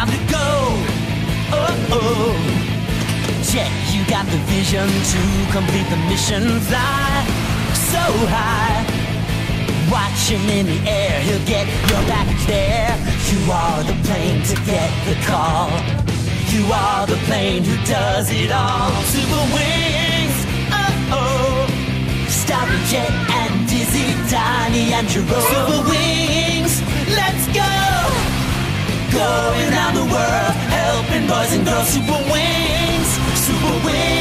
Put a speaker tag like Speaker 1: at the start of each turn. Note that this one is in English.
Speaker 1: time to go. Oh, oh. Jett, you got the vision to complete the mission. Fly so high. Watch him in the air, he'll get your package there. You are the plane to get the call. You are the plane who does it all. Super wings, oh oh. Starry Jett and Dizzy, Tiny and Jerome. Boys and girls. Super wings, super wings.